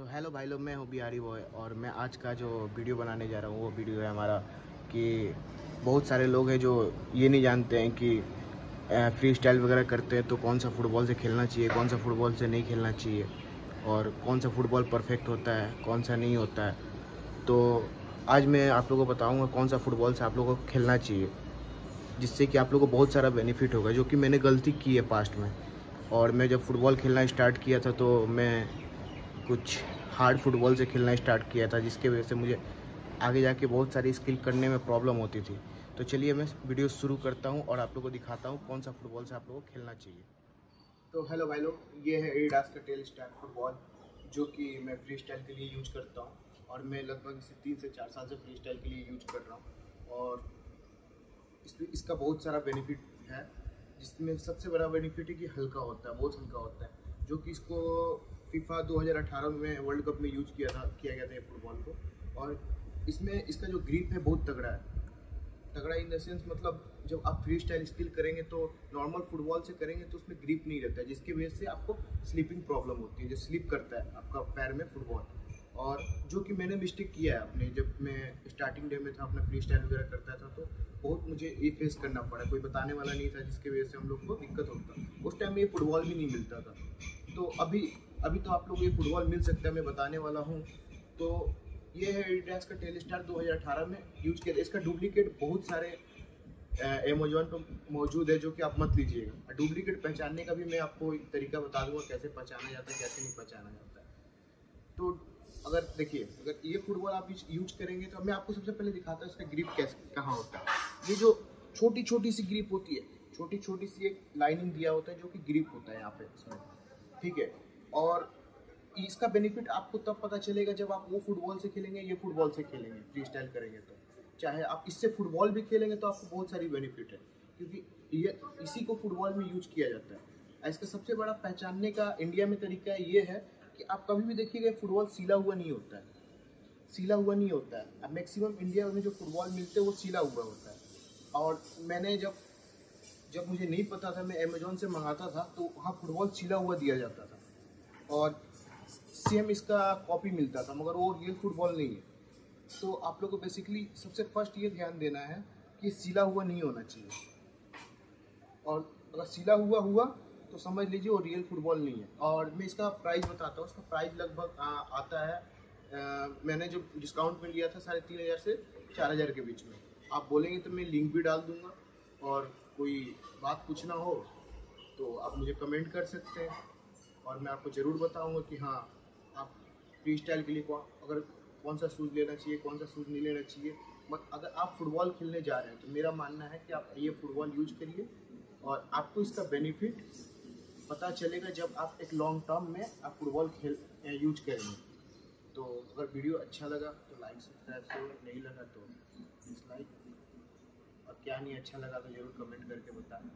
तो हेलो भाई लोग, मैं हूँ बिहारी बॉय और मैं आज का जो वीडियो बनाने जा रहा हूँ, वो वीडियो है हमारा कि बहुत सारे लोग हैं जो ये नहीं जानते हैं कि फ्री स्टाइल वगैरह करते हैं तो कौन सा फुटबॉल से खेलना चाहिए, कौन सा फुटबॉल से नहीं खेलना चाहिए और कौन सा फुटबॉल परफेक्ट होता है, कौन सा नहीं होता है। तो आज मैं आप लोगों को बताऊँगा कौन सा फुटबॉल से आप लोगों को खेलना चाहिए, जिससे कि आप लोगों को बहुत सारा बेनिफिट होगा, जो कि मैंने गलती की है पास्ट में। और मैं जब फुटबॉल खेलना स्टार्ट किया था तो मैं कुछ हार्ड फुटबॉल से खेलना स्टार्ट किया था जिसके वजह से मुझे आगे जाके बहुत सारी स्किल करने में प्रॉब्लम होती थी। तो चलिए मैं वीडियो शुरू करता हूँ और आप लोगों को दिखाता हूँ कौन सा फुटबॉल से आप लोगों को खेलना चाहिए। तो हेलो भाई लोग ये है एडास का टेल स्टाइल फुटबॉल जो कि मैं फ्री स्टाइल के लिए यूज़ करता हूँ और मैं लगभग इसे तीन से चार साल से फ्री स्टाइल के लिए यूज़ कर रहा हूँ। और इस, इसका बहुत सारा बेनिफिट है जिसमें सबसे बड़ा बेनिफिट है कि हल्का होता है बहुत हल्का होता है जो कि इसको फीफा 2018 में वर्ल्ड कप में यूज़ किया था, किया गया था फुटबॉल को। और इसमें इसका जो ग्रिप है बहुत तगड़ा है। तगड़ा इन द सेंस मतलब जब आप फ्री स्टाइल स्किल करेंगे तो नॉर्मल फुटबॉल से करेंगे तो उसमें ग्रिप नहीं रहता है, जिसकी वजह से आपको स्लीपिंग प्रॉब्लम होती है, जो स्लिप करता है आपका पैर में फुटबॉल और जो कि मैंने मिस्टेक किया है अपने, जब मैं स्टार्टिंग डे में था, अपना फ्री स्टाइल वगैरह करता था तो बहुत मुझे ये फेस करना पड़ा। कोई बताने वाला नहीं था, जिसकी वजह से हम लोग को दिक्कत होता। उस टाइम में ये फुटबॉल भी नहीं मिलता था। तो अभी अभी तो आप लोग ये फुटबॉल मिल सकता है, मैं बताने वाला हूँ। तो ये है एडिडास का टेल स्टार 2018 में यूज़ किया इसका डुप्लीकेट बहुत सारे अमेजोन पर मौजूद है, जो कि आप मत लीजिएगा। डुप्लीकेट पहचानने का भी मैं आपको एक तरीका बता दूँगा, कैसे पहचाना जाता है, कैसे नहीं पहचाना जाता है। तो अगर, देखिए, अगर ये फुटबॉल आप यूज़ करेंगे तो मैं आपको सबसे पहले दिखाता हूँ इसका ग्रिप कैसे, कहाँ होता है। ये जो छोटी छोटी सी ग्रिप होती है छोटी छोटी सी एक लाइनिंग दिया होता है, जो कि ग्रिप होता है यहाँ पे इसमें। ठीक है? और इसका बेनिफिट आपको तब पता चलेगा जब आप वो फुटबॉल से खेलेंगे, ये फुटबॉल से खेलेंगे फ्री स्टाइल करेंगे तो। चाहे आप इससे फुटबॉल भी खेलेंगे तो आपको बहुत सारी बेनिफिट है, क्योंकि ये, इसी को फुटबॉल में यूज़ किया जाता है। इसका सबसे बड़ा पहचानने का इंडिया में तरीका ये है कि आप कभी भी देखिएगा फुटबॉल सीला हुआ नहीं होता है। सीला हुआ नहीं होता है। अब मैक्सिमम इंडिया में जो फुटबॉल मिलते हैं, वो सीला हुआ होता है। और मैंने जब जब मुझे नहीं पता था, मैं अमेजोन से मंगाता था तो वहाँ फुटबॉल सीला हुआ दिया जाता था। और सेम इसका कॉपी मिलता था मगर वो रियल फुटबॉल नहीं है। तो आप लोग को बेसिकली सबसे फ़र्स्ट ये ध्यान देना है कि सिला हुआ नहीं होना चाहिए। और अगर सिला हुआ हुआ तो समझ लीजिए वो रियल फुटबॉल नहीं है। और मैं इसका प्राइस बताता हूँ उसका प्राइस लगभग आता है आ, मैंने जो डिस्काउंट में लिया था साढ़े तीन हज़ार से चार हज़ार के बीच में। आप बोलेंगे तो मैं लिंक भी डाल दूँगा और कोई बात पूछना हो तो आप मुझे कमेंट कर सकते हैं। और मैं आपको ज़रूर बताऊँगा कि हाँ आप फ्री स्टाइल के लिए अगर कौन सा शूज़ लेना चाहिए, कौन सा शूज़ नहीं लेना चाहिए बट अगर आप फुटबॉल खेलने जा रहे हैं तो मेरा मानना है कि आप ये फुटबॉल यूज़ करिए और आपको इसका बेनिफिट पता चलेगा जब आप एक लॉन्ग टर्म में आप फुटबॉल खेल यूज़ करेंगे। तो अगर वीडियो अच्छा लगा तो लाइक सब्सक्राइब करो नहीं लगा तो डिसलाइक और क्या नहीं अच्छा लगा तो ज़रूर कमेंट करके बताएँ